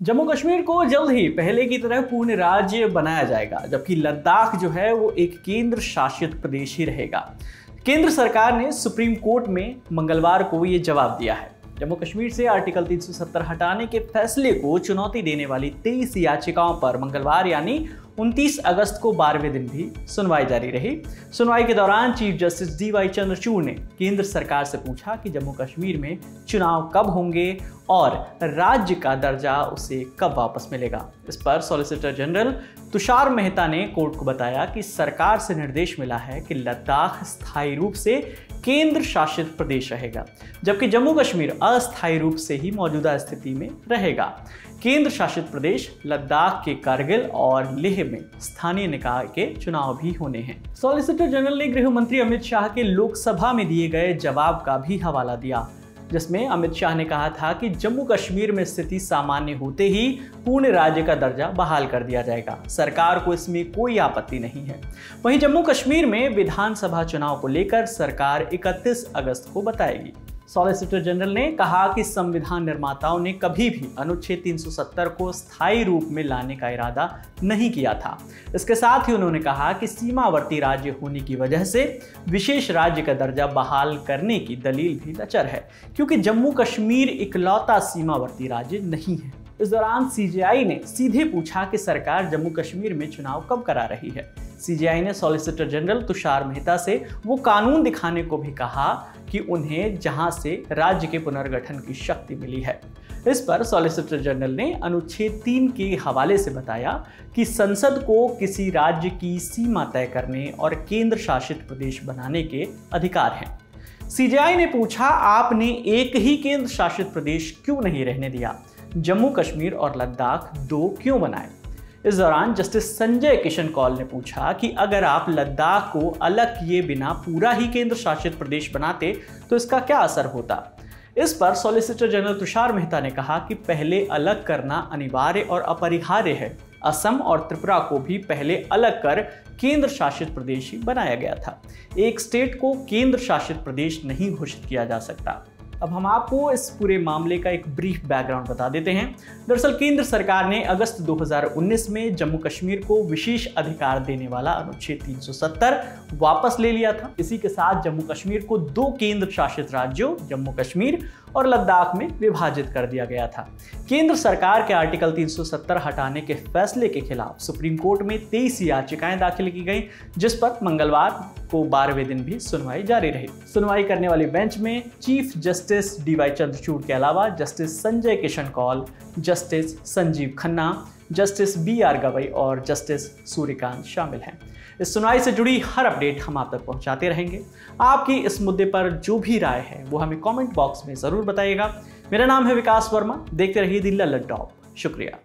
जम्मू कश्मीर को जल्द ही पहले की तरह पूर्ण राज्य बनाया जाएगा, जबकि लद्दाख जो है वो एक केंद्र शासित प्रदेश ही रहेगा। केंद्र सरकार ने सुप्रीम कोर्ट में मंगलवार को ये जवाब दिया है। जम्मू कश्मीर से आर्टिकल 370 हटाने के फैसले को चुनौती देने वाली तेईस याचिकाओं पर मंगलवार, यानी 29 अगस्त को बारहवें दिन भी सुनवाई जारी रही। सुनवाई के दौरान chief justice D Y Chandrachud ने केंद्र सरकार से पूछा कि जम्मू कश्मीर में चुनाव कब होंगे और राज्य का दर्जा उसे कब वापस मिलेगा। इस पर सॉलिसिटर जनरल तुषार मेहता ने कोर्ट को बताया कि सरकार से निर्देश मिला है कि लद्दाख स्थायी रूप से केंद्र शासित प्रदेश रहेगा, जबकि जम्मू कश्मीर अस्थायी रूप से ही मौजूदा स्थिति में रहेगा। केंद्र शासित प्रदेश लद्दाख के कारगिल और लेह में स्थानीय निकाय के चुनाव भी होने हैं। सॉलिसिटर जनरल ने गृह मंत्री अमित शाह के लोकसभा में दिए गए जवाब का भी हवाला दिया। जिसमें अमित शाह ने कहा था कि जम्मू कश्मीर में स्थिति सामान्य होते ही पूर्ण राज्य का दर्जा बहाल कर दिया जाएगा। सरकार को इसमें कोई आपत्ति नहीं है। वहीं जम्मू कश्मीर में विधानसभा चुनाव को लेकर सरकार 31 अगस्त को बताएगी। सॉलिसिटर जनरल ने कहा कि संविधान निर्माताओं ने कभी भी अनुच्छेद 370 को स्थायी रूप में लाने का इरादा नहीं किया था। इसके साथ ही उन्होंने कहा कि सीमावर्ती राज्य होने की वजह से विशेष राज्य का दर्जा बहाल करने की दलील भी लचर है, क्योंकि जम्मू कश्मीर इकलौता सीमावर्ती राज्य नहीं है। इस दौरान सीजीआई ने सीधे पूछा कि सरकार जम्मू कश्मीर में चुनाव कब करा रही है। सीजीआई ने सॉलिसिटर जनरल तुषार मेहता से वो कानून दिखाने को भी कहा कि उन्हें जहाँ से राज्य के पुनर्गठन की शक्ति मिली है। इस पर सॉलिसिटर जनरल ने अनुच्छेद तीन के हवाले से बताया कि संसद को किसी राज्य की सीमा तय करने और केंद्र शासित प्रदेश बनाने के अधिकार हैं। सीजीआई ने पूछा, आपने एक ही केंद्र शासित प्रदेश क्यों नहीं रहने दिया? जम्मू कश्मीर और लद्दाख दो क्यों बनाए? इस दौरान जस्टिस संजय किशन कौल ने पूछा कि अगर आप लद्दाख को अलग किए बिना पूरा ही केंद्र शासित प्रदेश बनाते तो इसका क्या असर होता? इस पर सॉलिसिटर जनरल तुषार मेहता ने कहा कि पहले अलग करना अनिवार्य और अपरिहार्य है। असम और त्रिपुरा को भी पहले अलग कर केंद्र शासित प्रदेश ही बनाया गया था। एक स्टेट को केंद्र शासित प्रदेश नहीं घोषित किया जा सकता। अब हम आपको इस पूरे मामले का एक ब्रीफ बैकग्राउंड बता देते हैं। दरअसल केंद्र सरकार ने अगस्त 2019 में जम्मू कश्मीर को विशेष अधिकार देने वाला अनुच्छेद 370 वापस ले लिया था। इसी के साथ जम्मू कश्मीर को दो केंद्र शासित राज्यों, जम्मू कश्मीर और लद्दाख में विभाजित कर दिया गया था। केंद्र सरकार के आर्टिकल 370 हटाने के फैसले के खिलाफ सुप्रीम कोर्ट में तेईस याचिकाएँ दाखिल की गई, जिस पर मंगलवार को बारहवें दिन भी सुनवाई जारी रही। सुनवाई करने वाली बेंच में chief justice D Y Chandrachud के अलावा justice Sanjay Kishan Kaul, justice Sanjiv Khanna, justice B R Gavai और जस्टिस सूर्यकांत शामिल हैं। इस सुनवाई से जुड़ी हर अपडेट हम आप तक पहुंचाते रहेंगे। आपकी इस मुद्दे पर जो भी राय है, वो हमें कमेंट बॉक्स में ज़रूर बताइएगा। मेरा नाम है विकास वर्मा, देखते रहिए दिल्ला लड्डॉप शुक्रिया।